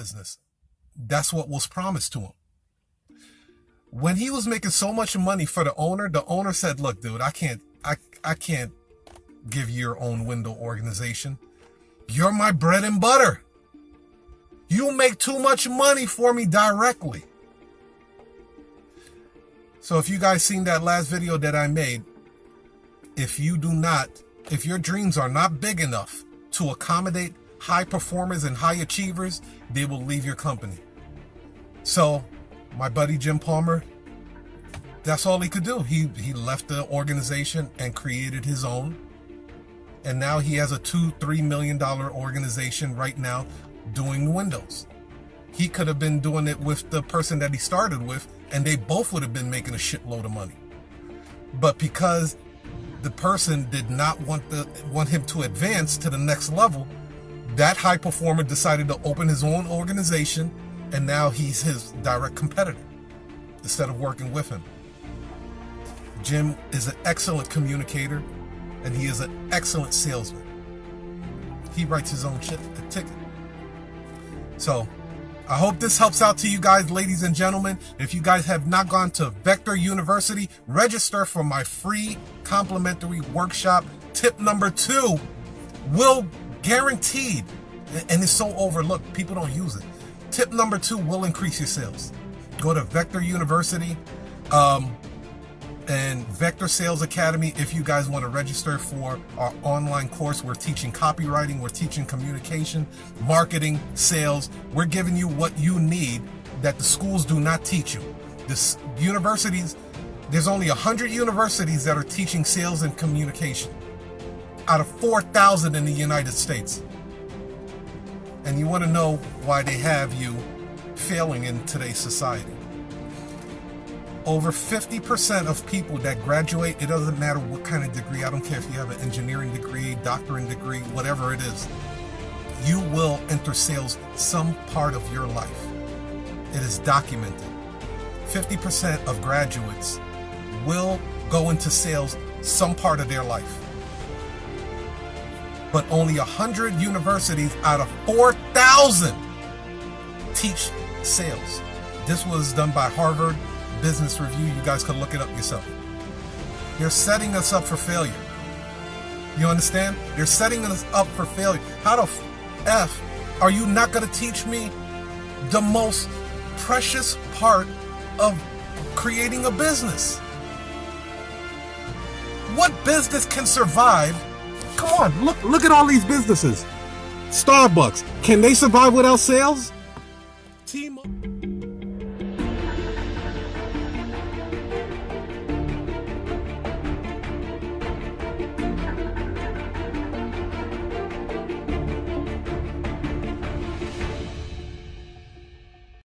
business. That's what was promised to him. When he was making so much money for the owner, the owner said, "Look, dude, I can't, I, I can't give you your own window organization. You're my bread and butter. You make too much money for me directly." So if you guys seen that last video that I made, if you do not, if your dreams are not big enough to accommodate high performers and high achievers, they will leave your company. So my buddy Jim Palmer, that's all he could do. He he left the organization and created his own. And now he has a two, three million dollar organization right now doing windows. He could have been doing it with the person that he started with, and they both would have been making a shitload of money. But because the person did not want the want him to advance to the next level, that high performer decided to open his own organization, and now he's his direct competitor instead of working with him. Jim is an excellent communicator, and he is an excellent salesman. He writes his own ticket. So I hope this helps out to you guys, ladies and gentlemen. If you guys have not gone to Vector University, register for my free complimentary workshop. Tip number two will guaranteed, and it's so overlooked, people don't use it. Tip number two will increase your sales. Go to Vector University. Um, and Vector Sales Academy if you guys want to register for our online course. We're teaching copywriting, we're teaching communication, marketing, sales. We're giving you what you need that the schools do not teach you. This universities, there's only 100 universities that are teaching sales and communication out of 4,000 in the United States. And you want to know why they have you failing in today's society over 50% of people that graduate, it doesn't matter what kind of degree, I don't care if you have an engineering degree, doctorate degree, whatever it is, you will enter sales some part of your life. It is documented. 50% of graduates will go into sales some part of their life. But only 100 universities out of 4,000 teach sales. This was done by Harvard Business Review. You guys could look it up yourself. They're setting us up for failure. You understand? They're setting us up for failure. How the F are you not going to teach me the most precious part of creating a business? What business can survive? Come on, look look at all these businesses. Starbucks, can they survive without sales?